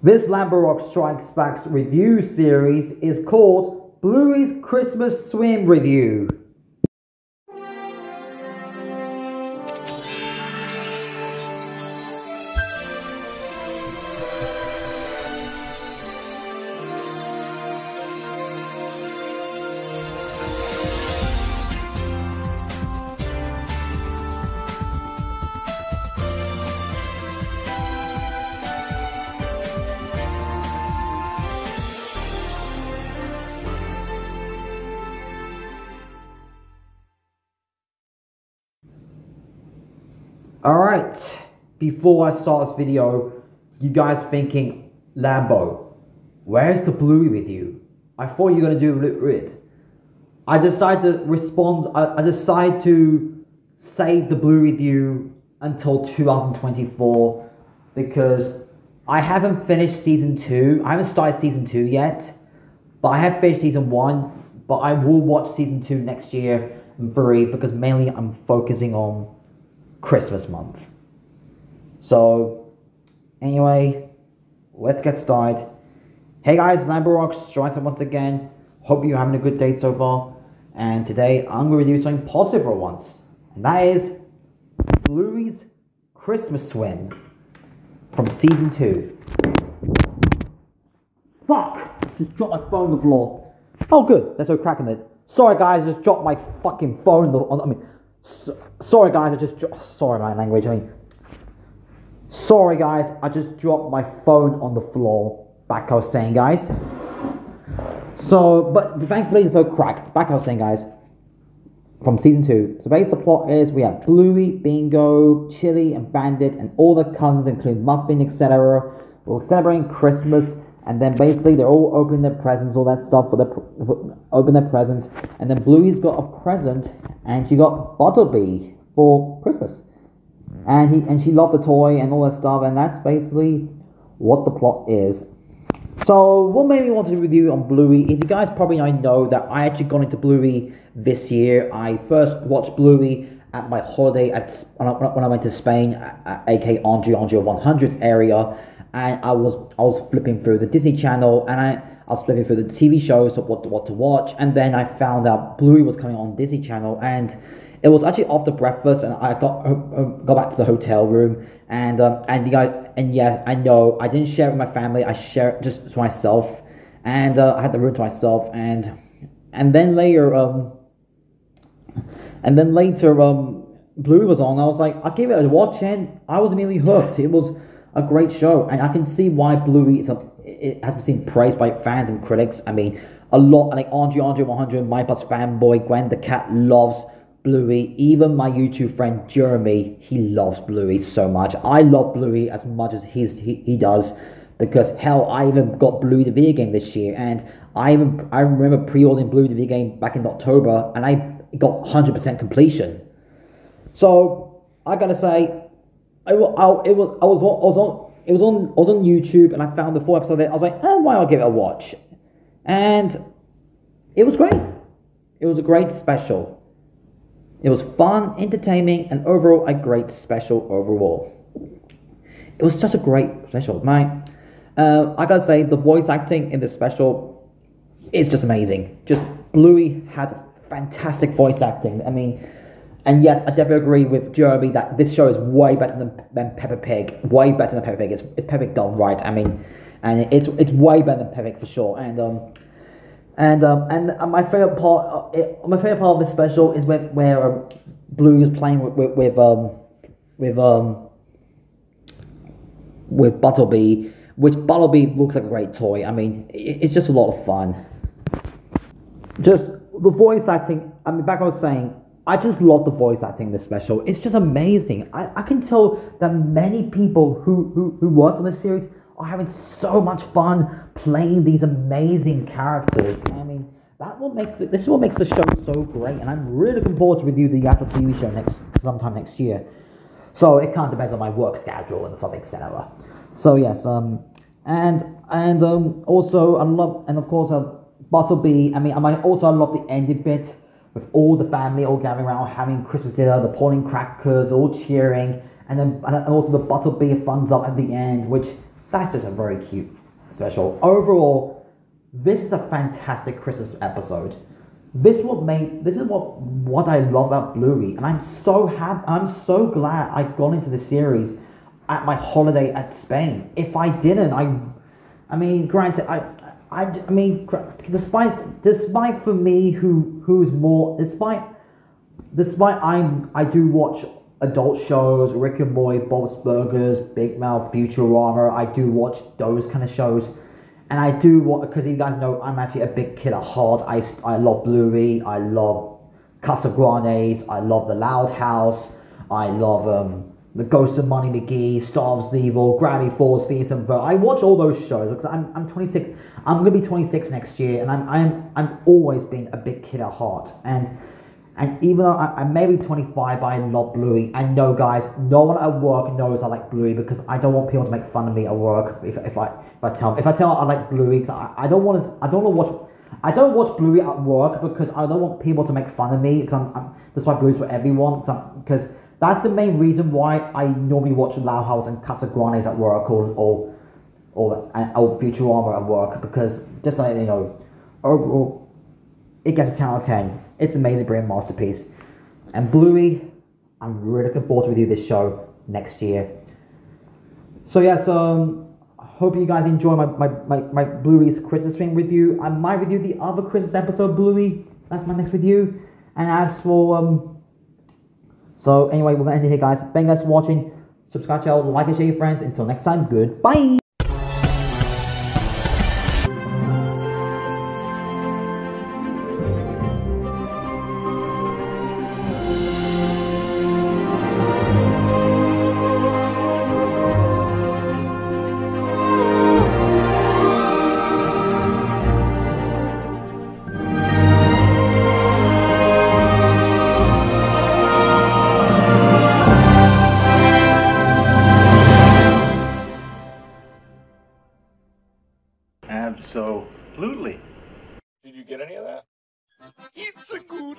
This Rock Strikes Back review series is called Bluey's Christmas Swim Review. Alright, before I start this video, you guys thinking, Lambo, where's the Bluey with you? I thought you were going to do it. I decided to respond, I, I decided to save the Bluey review until 2024 because I haven't finished season 2. I haven't started season 2 yet, but I have finished season 1, but I will watch season 2 next year and 3 because mainly I'm focusing on Christmas month. So, anyway, let's get started. Hey guys, Lamborghini Striker once again. Hope you're having a good day so far. And today I'm going to do something positive for once. And that is Bluey's Christmas Swim from season 2. Fuck! Just dropped my phone on the floor. Oh good, there's no crack in it. Sorry guys, just dropped my fucking phone on, I mean, so, sorry, guys. I just sorry my language. I mean, sorry, guys. I just dropped my phone on the floor. Back I was saying, guys. So, but thankfully it's so cracked. Back I was saying, guys. From season two. So basically the plot is we have Bluey, Bingo, Chilli, and Bandit, and all the cousins, including Muffin, etc. We're celebrating Christmas and then basically they're all opening their presents, all that stuff for the for, open their presents, and then Bluey's got a present, and she got Bartlebee for Christmas, and he and she loved the toy and all that stuff, and that's basically what the plot is. So what made me want to review on Bluey? If you guys probably know that I actually got into Bluey this year. I first watched Bluey at my holiday at when I, went to Spain, aka Andre Andre 100s area and I was I was flipping through the Disney Channel and I, I was flipping through the TV shows of what what to watch and then I found out Bluey was coming on Disney Channel and it was actually after breakfast and I got got back to the hotel room and um, and the guy and yes I know I didn't share it with my family I shared it just to myself and uh, I had the room to myself and and then later um and then later um Bluey was on I was like I gave it a watch and I was immediately hooked. It was a great show, and I can see why Bluey is a, it has been seen praised by fans and critics. I mean, a lot like Andre Andre 100, my plus fanboy Gwen the cat loves Bluey. Even my YouTube friend Jeremy, he loves Bluey so much. I love Bluey as much as he's, he he does because hell, I even got Bluey the video game this year, and I even I remember pre-ordering Bluey the video game back in October, and I got 100% completion. So I gotta say, I, will, I, it was I was I was on it was on I was on YouTube and I found the full episode. I was like, oh, why not give it a watch? And it was great. It was a great special. It was fun, entertaining, and overall a great special overall. It was such a great special. My, uh, I gotta say, the voice acting in this special is just amazing. Just Bluey had fantastic voice acting. I mean, and yes, I definitely agree with Jeremy that this show is way better than, than Peppa Pig. Way better than Peppa Pig. It's, it's Peppa Pig done right. I mean, and it's it's way better than Peppa Pig for sure. And um, and um, and my favorite part, uh, it, my favorite part of this special is where where um, Blue is playing with with, with um with um with Bartlebee, which Bartlebee looks like a great toy. I mean, it, it's just a lot of fun. Just the voice acting. I mean, back I was saying, I just love the voice acting in this special. It's just amazing. I, I can tell that many people who, who, who worked on this series are having so much fun playing these amazing characters. I mean, that what makes the, this is what makes the show so great, and I'm really looking forward to review the actual TV show next sometime next year. So it kind of depends on my work schedule and stuff, etc. So yes, um, and and um, also I love and of course uh, Bartlebee. I mean, I also love the ending bit with all the family all gathering around having Christmas dinner, the pouring crackers, all cheering, and then and also the Bartlebee thumbs up at the end, which that's just a very cute special. Overall, this is a fantastic Christmas episode. This what made this is what what I love about Bluey, and I'm so happy. I'm so glad I got into the series at my holiday at Spain. If I didn't, I, I mean, granted, I, I, I mean, despite despite for me who who's more despite despite I'm I do watch adult shows, Rick and Morty, Bob's Burgers, Big Mouth, Futurama. I do watch those kind of shows. And I do what because you guys know I'm actually a big kid at heart. I, I love Bluey. I love Casagrandes. I love The Loud House. I love um, The Ghost of Molly McGee, Star of Evil, Gravity Falls, Phineas and Ferb. I watch all those shows because I'm, I'm 26. I'm gonna be 26 next year, and I'm I'm I'm always been a big kid at heart. And and even though I, I may be 25, but I love Bluey. And no, guys, no one at work knows I like Bluey because I don't want people to make fun of me at work if, if I if I tell if I tell I like Bluey. Cause I, I don't want to I don't want to watch I don't watch Bluey at work because I don't want people to make fun of me. Because I'm, I'm that's why Bluey's for everyone. Because that's the main reason why I normally watch Loud House and Casagrandes at work or or or, or Futurama at work because just like you know overall it gets a 10 out of 10 it's amazing, brilliant masterpiece. And Bluey, I'm really looking forward to review this show next year. So yes, um, hope you guys enjoy my, my, my, my Bluey's Christmas stream review. I might review the other Christmas episode Bluey. That's my next review. And as for um so anyway, we're gonna end it here guys. Thank you guys for watching. Subscribe channel, like and share your friends. Until next time, goodbye.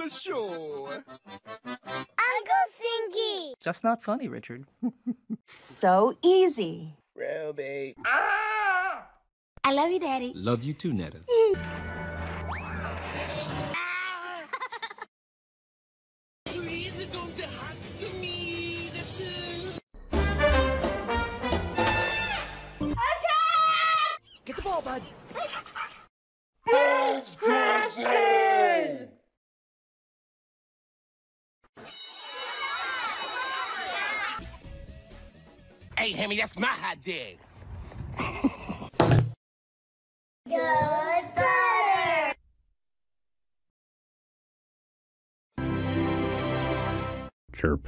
A good show. Uncle Sinky! Just not funny, Richard. so easy. Roby. I love you, Daddy. Love you too, Netta. Hey, Hemi, that's my hot dad. Good butter! Chirp.